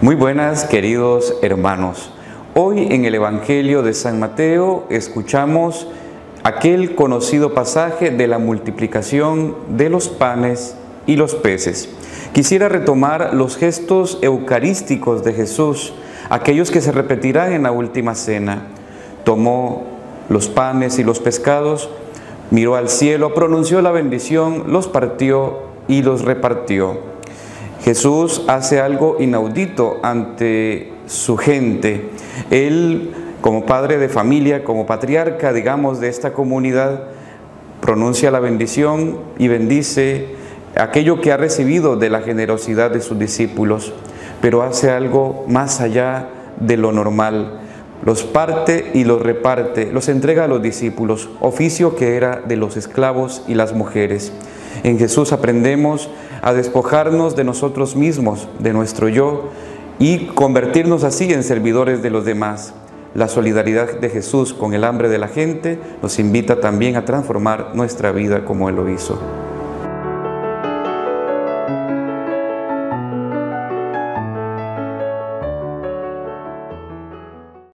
Muy buenas queridos hermanos. Hoy en el Evangelio de San Mateo escuchamos aquel conocido pasaje de la multiplicación de los panes y los peces. Quisiera retomar los gestos eucarísticos de Jesús, aquellos que se repetirán en la última cena. Tomó los panes y los pescados, miró al cielo, pronunció la bendición, los partió y los repartió. Jesús hace algo inaudito ante su gente. Él, como padre de familia, como patriarca, digamos, de esta comunidad, pronuncia la bendición y bendice aquello que ha recibido de la generosidad de sus discípulos, pero hace algo más allá de lo normal. Los parte y los reparte, los entrega a los discípulos, oficio que era de los esclavos y las mujeres. En Jesús aprendemos a despojarnos de nosotros mismos, de nuestro yo, y convertirnos así en servidores de los demás. La solidaridad de Jesús con el hambre de la gente nos invita también a transformar nuestra vida como Él lo hizo.